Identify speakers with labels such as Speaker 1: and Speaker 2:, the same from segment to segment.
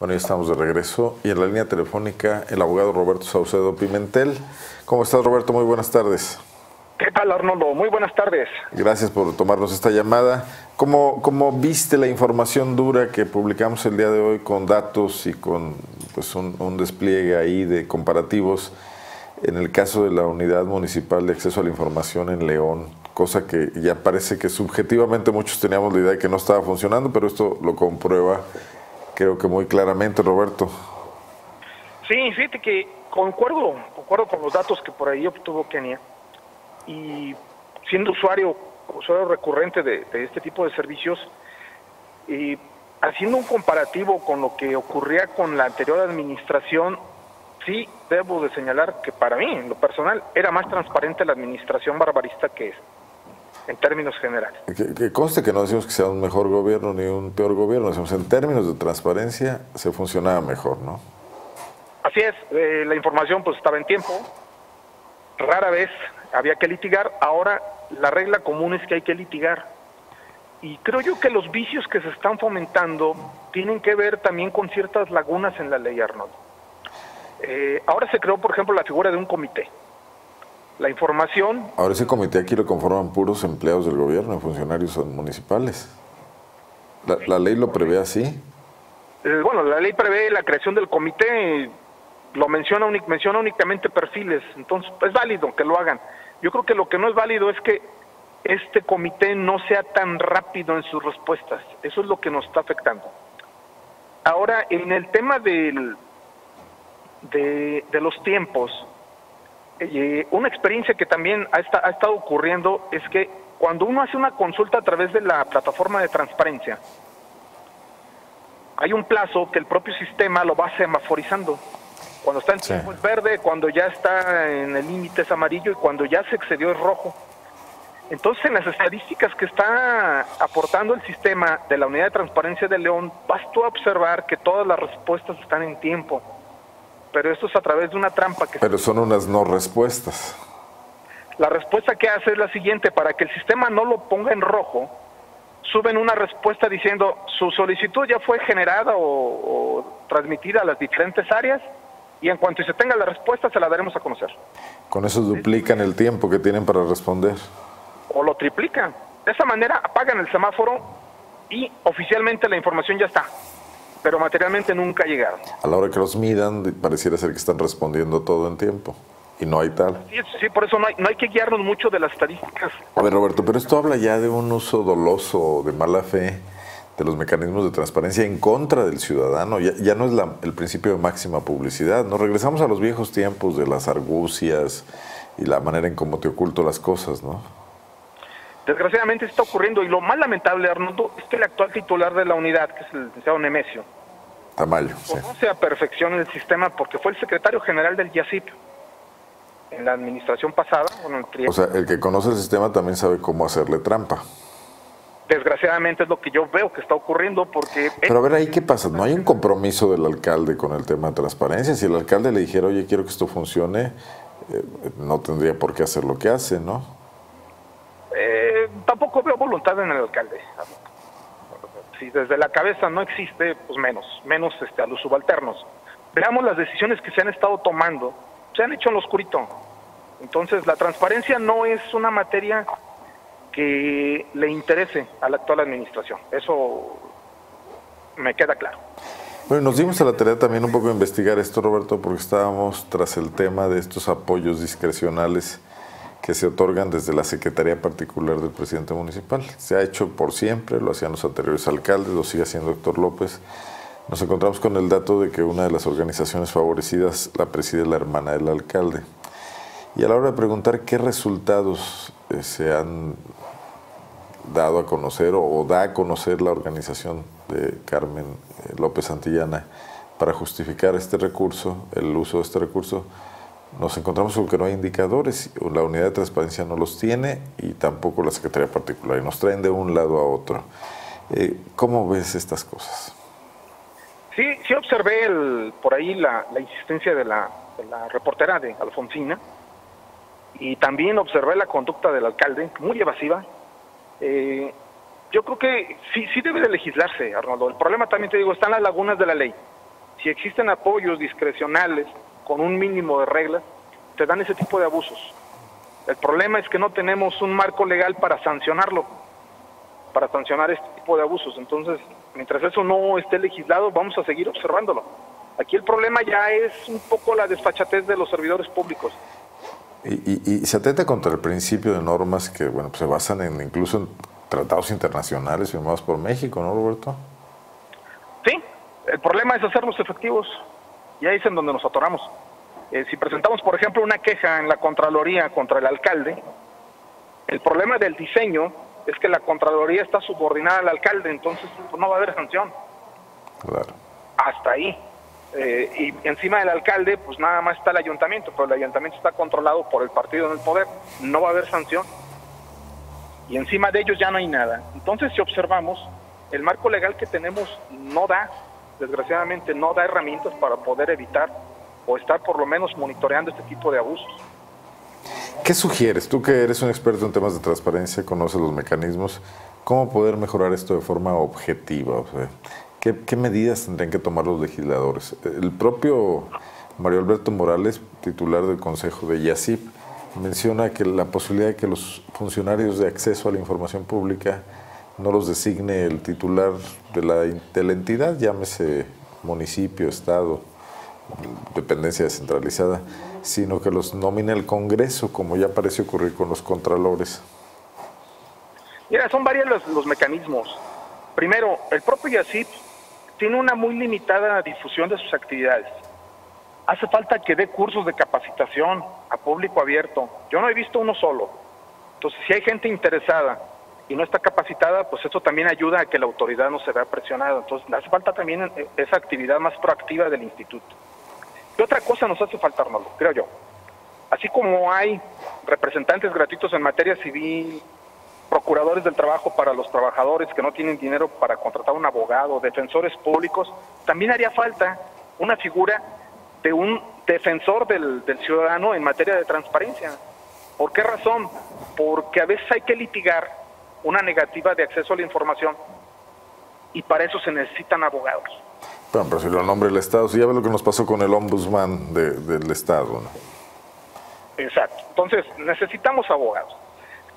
Speaker 1: Bueno, ya estamos de regreso y en la línea telefónica el abogado Roberto Saucedo Pimentel. ¿Cómo estás, Roberto? Muy buenas tardes.
Speaker 2: ¿Qué tal, Arnoldo? Muy buenas tardes.
Speaker 1: Gracias por tomarnos esta llamada. ¿Cómo, ¿Cómo, viste la información dura que publicamos el día de hoy con datos y con pues, un, un despliegue ahí de comparativos en el caso de la Unidad Municipal de Acceso a la Información en León? Cosa que ya parece que subjetivamente muchos teníamos la idea de que no estaba funcionando, pero esto lo comprueba creo que muy claramente, Roberto.
Speaker 2: Sí, fíjate que concuerdo, concuerdo con los datos que por ahí obtuvo Kenia y siendo usuario, usuario recurrente de, este tipo de servicios, y haciendo un comparativo con lo que ocurría con la anterior administración, sí debo de señalar que para mí, en lo personal, era más transparente la administración barbarista que es en términos generales.
Speaker 1: Que, conste que no decimos que sea un mejor gobierno ni un peor gobierno, decimos en términos de transparencia se funcionaba mejor, ¿no?
Speaker 2: Así es, eh, la información pues estaba en tiempo, rara vez había que litigar, ahora la regla común es que hay que litigar. Y creo yo que los vicios que se están fomentando tienen que ver también con ciertas lagunas en la ley, Arnold. Eh, ahora se creó, por ejemplo, la figura de un comité. La información...
Speaker 1: Ahora ese comité aquí lo conforman puros empleados del gobierno, funcionarios municipales. ¿La, ley lo prevé así?
Speaker 2: Eh, bueno, la ley prevé la creación del comité, lo menciona, menciona únicamente perfiles, entonces es válido que lo hagan. Yo creo que lo que no es válido es que este comité no sea tan rápido en sus respuestas. Eso es lo que nos está afectando. Ahora, en el tema del, de, de los tiempos, eh, una experiencia que también ha, ha, estado ocurriendo es que cuando uno hace una consulta a través de la plataforma de transparencia, hay un plazo que el propio sistema lo va semaforizando. Cuando está en tiempo es verde, cuando ya está en el límite es amarillo y cuando ya se excedió es rojo. Entonces, en las estadísticas que está aportando el sistema de la Unidad de Transparencia de León, vas tú a observar que todas las respuestas están en tiempo pero esto es a través de una trampa que...
Speaker 1: Pero son unas no respuestas.
Speaker 2: La respuesta que hace es la siguiente, para que el sistema no lo ponga en rojo, suben una respuesta diciendo su solicitud ya fue generada o, transmitida a las diferentes áreas y en cuanto se tenga la respuesta se la daremos a conocer.
Speaker 1: Con eso duplican el tiempo que tienen para responder.
Speaker 2: O lo triplican. De esa manera apagan el semáforo y oficialmente la información ya está pero materialmente nunca llegaron.
Speaker 1: A la hora que los midan, pareciera ser que están respondiendo todo en tiempo. Y no hay tal.
Speaker 2: Sí, sí por eso no hay, no hay que guiarnos mucho de las estadísticas.
Speaker 1: A ver, Roberto, pero esto habla ya de un uso doloso, de mala fe, de los mecanismos de transparencia en contra del ciudadano. Ya, ya no es la, el principio de máxima publicidad. Nos regresamos a los viejos tiempos de las argucias y la manera en cómo te oculto las cosas, ¿no?
Speaker 2: Desgraciadamente está ocurriendo y lo más lamentable, Arnoldo, es que el actual titular de la unidad, que es el licenciado Nemesio,
Speaker 1: Tamayo,
Speaker 2: conoce a perfección el sistema porque fue el secretario general del YACIP en la administración pasada.
Speaker 1: o sea, el que conoce el sistema también sabe cómo hacerle trampa.
Speaker 2: Desgraciadamente es lo que yo veo que está ocurriendo porque...
Speaker 1: Pero a ver, ahí qué pasa, ¿no hay un compromiso del alcalde con el tema de transparencia? Si el alcalde le dijera, oye, quiero que esto funcione, eh, no tendría por qué hacer lo que hace, ¿no?
Speaker 2: Eh, tampoco veo voluntad en el alcalde. Si desde la cabeza no existe, pues menos, menos este, a los subalternos. Veamos las decisiones que se han estado tomando, se han hecho en lo oscurito. Entonces, la transparencia no es una materia que le interese a la actual administración. Eso me queda claro.
Speaker 1: Bueno, nos dimos a la tarea también un poco de investigar esto, Roberto, porque estábamos tras el tema de estos apoyos discrecionales que se otorgan desde la Secretaría Particular del Presidente Municipal. Se ha hecho por siempre, lo hacían los anteriores alcaldes, lo sigue haciendo Héctor López. Nos encontramos con el dato de que una de las organizaciones favorecidas la preside la hermana del alcalde. Y a la hora de preguntar qué resultados eh, se han dado a conocer o, da a conocer la organización de Carmen eh, López Santillana para justificar este recurso, el uso de este recurso, nos encontramos con que no hay indicadores, la unidad de transparencia no los tiene y tampoco la Secretaría Particular, y nos traen de un lado a otro. Eh, ¿Cómo ves estas cosas?
Speaker 2: Sí, sí observé el, por ahí la, insistencia de la, reportera de Alfonsina y también observé la conducta del alcalde, muy evasiva. Eh, yo creo que sí, sí debe de legislarse, Arnoldo. El problema también, te digo, están las lagunas de la ley. si existen apoyos discrecionales con un mínimo de reglas, te dan ese tipo de abusos. El problema es que no tenemos un marco legal para sancionarlo, para sancionar este tipo de abusos. Entonces, mientras eso no esté legislado, vamos a seguir observándolo. Aquí el problema ya es un poco la desfachatez de los servidores públicos.
Speaker 1: Y, se atenta contra el principio de normas que bueno pues se basan en incluso en tratados internacionales firmados por México, ¿no, Roberto?
Speaker 2: Sí, el problema es hacerlos efectivos y ahí es en donde nos atoramos. Eh, si presentamos, por ejemplo, una queja en la Contraloría contra el alcalde, el problema del diseño es que la Contraloría está subordinada al alcalde, entonces pues, no va a haber sanción.
Speaker 1: Claro.
Speaker 2: Hasta ahí. Eh, y encima del alcalde, pues nada más está el ayuntamiento, pero el ayuntamiento está controlado por el partido en el poder, no va a haber sanción. Y encima de ellos ya no hay nada. Entonces, si observamos, el marco legal que tenemos no da, desgraciadamente, no da herramientas para poder evitar o estar por lo menos monitoreando este tipo de abusos.
Speaker 1: ¿Qué sugieres? Tú que eres un experto en temas de transparencia, conoces los mecanismos, ¿cómo poder mejorar esto de forma objetiva? O sea, ¿qué, medidas tendrían que tomar los legisladores? El propio Mario Alberto Morales, titular del Consejo de YACIP, menciona que la posibilidad de que los funcionarios de acceso a la información pública no los designe el titular de la, de la entidad, llámese municipio, estado, dependencia descentralizada, sino que los nomine el Congreso, como ya parece ocurrir con los contralores.
Speaker 2: Mira, son varios los, mecanismos. Primero, el propio YACIP tiene una muy limitada difusión de sus actividades. Hace falta que dé cursos de capacitación a público abierto. Yo no he visto uno solo. Entonces, si hay gente interesada y no está capacitada, pues eso también ayuda a que la autoridad no se vea presionada. Entonces, hace falta también esa actividad más proactiva del instituto. ¿Qué otra cosa nos hace faltárnoslo? Creo yo. Así como hay representantes gratuitos en materia civil, procuradores del trabajo para los trabajadores que no tienen dinero para contratar un abogado, defensores públicos, también haría falta una figura de un defensor del, del ciudadano en materia de transparencia. ¿Por qué razón? Porque a veces hay que litigar una negativa de acceso a la información y para eso se necesitan abogados.
Speaker 1: Pero, si lo nombra el Estado, si ya ve lo que nos pasó con el ombudsman del Estado.
Speaker 2: Exacto. Entonces, necesitamos abogados.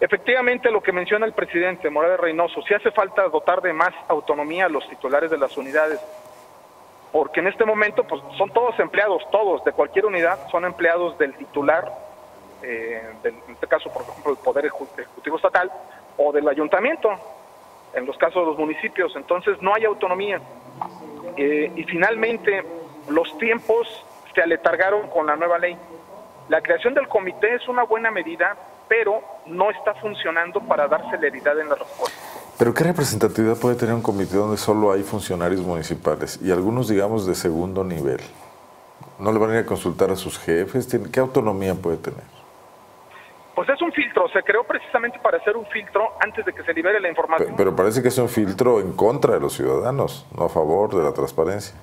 Speaker 2: Efectivamente, lo que menciona el presidente Morales Reynoso, si hace falta dotar de más autonomía a los titulares de las unidades, porque en este momento pues, son todos empleados, todos, de cualquier unidad, son empleados del titular, eh, en este caso, por ejemplo, del Poder Ejecutivo Estatal, o del Ayuntamiento, en los casos de los municipios. Entonces, no hay autonomía. Eh, y finalmente, los tiempos se aletargaron con la nueva ley. La creación del comité es una buena medida, pero no está funcionando para dar celeridad en la respuesta.
Speaker 1: Pero ¿qué representatividad puede tener un comité donde solo hay funcionarios municipales y algunos, digamos, de segundo nivel? ¿No le van a ir a consultar a sus jefes? ¿Qué autonomía puede tener?
Speaker 2: Pues es un filtro, se creó precisamente para hacer un filtro antes de que se libere la información.
Speaker 1: Pero, parece que es un filtro en contra de los ciudadanos, no a favor de la transparencia.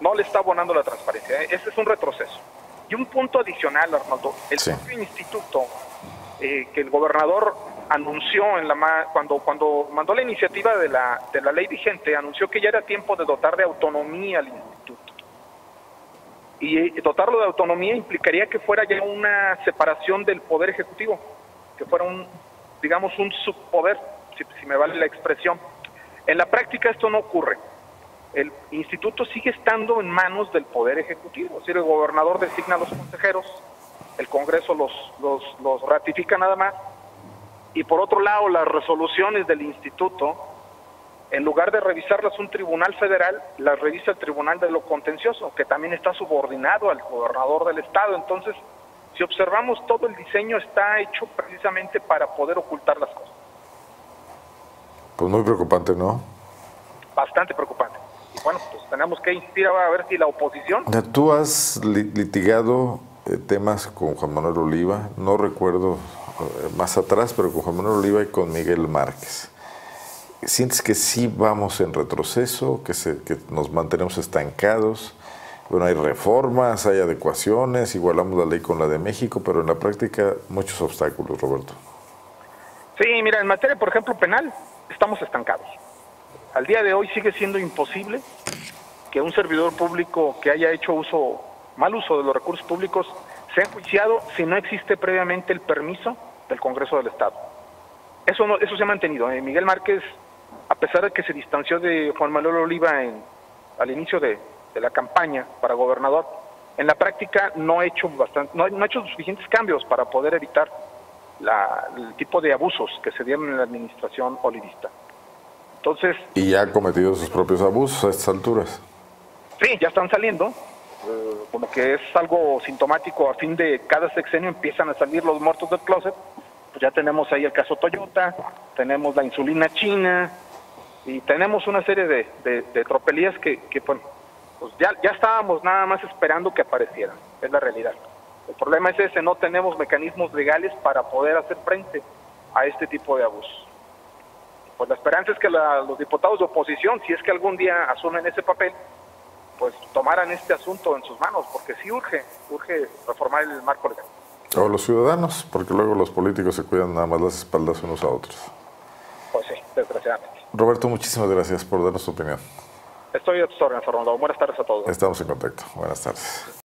Speaker 2: No le está abonando la transparencia, ¿eh? ese es un retroceso. Y un punto adicional, Arnoldo, el propio instituto eh, que el gobernador anunció en la cuando cuando mandó la iniciativa de la de la ley vigente anunció que ya era tiempo de dotar de autonomía al instituto y dotarlo de autonomía implicaría que fuera ya una separación del poder ejecutivo, que fuera un, digamos, un subpoder, si, me vale la expresión. En la práctica esto no ocurre. El instituto sigue estando en manos del poder ejecutivo, es decir, el gobernador designa a los consejeros, el Congreso los, los ratifica nada más, y por otro lado las resoluciones del instituto en lugar de revisarlas un tribunal federal, las revisa el tribunal de lo contencioso, que también está subordinado al gobernador del estado. Entonces, si observamos todo el diseño está hecho precisamente para poder ocultar las cosas.
Speaker 1: Pues muy preocupante, ¿no?
Speaker 2: Bastante preocupante. Y bueno, pues tenemos que insistir a ver si la oposición...
Speaker 1: Tú has litigado eh, temas con Juan Manuel Oliva, no recuerdo eh, más atrás, pero con Juan Manuel Oliva y con Miguel Márquez. ¿Sientes que sí vamos en retroceso, que, se, que nos mantenemos estancados? Bueno, hay reformas, hay adecuaciones, igualamos la ley con la de México, pero en la práctica muchos obstáculos, Roberto.
Speaker 2: Sí, mira, en materia, por ejemplo, penal, estamos estancados. Al día de hoy sigue siendo imposible que un servidor público que haya hecho uso, mal uso de los recursos públicos sea enjuiciado si no existe previamente el permiso del Congreso del Estado. Eso, no, eso se ha mantenido. ¿eh? Miguel Márquez, a pesar de que se distanció de Juan Manuel Oliva en, al inicio de, la campaña para gobernador, en la práctica no ha hecho, bastante, no, ha hecho suficientes cambios para poder evitar el tipo de abusos que se dieron en la administración olivista. Entonces,
Speaker 1: y ya ha cometido sus propios abusos a estas alturas.
Speaker 2: Sí, ya están saliendo, eh, como que es algo sintomático, a fin de cada sexenio empiezan a salir los muertos del closet, pues ya tenemos ahí el caso Toyota, tenemos la insulina china y tenemos una serie de, de, tropelías que, que pues ya, ya estábamos nada más esperando que aparecieran, es la realidad. El problema es ese, no tenemos mecanismos legales para poder hacer frente a este tipo de abusos. Pues la esperanza es que los diputados de oposición, si es que algún día asumen ese papel, pues tomaran este asunto en sus manos, porque sí urge, urge reformar el marco legal.
Speaker 1: O los ciudadanos, porque luego los políticos se cuidan nada más las espaldas unos a otros.
Speaker 2: Pues sí, desgraciadamente.
Speaker 1: Roberto, muchísimas gracias por darnos tu opinión.
Speaker 2: Estoy a tu órdenes, Fernando. Buenas tardes a todos.
Speaker 1: Estamos en contacto. Buenas tardes.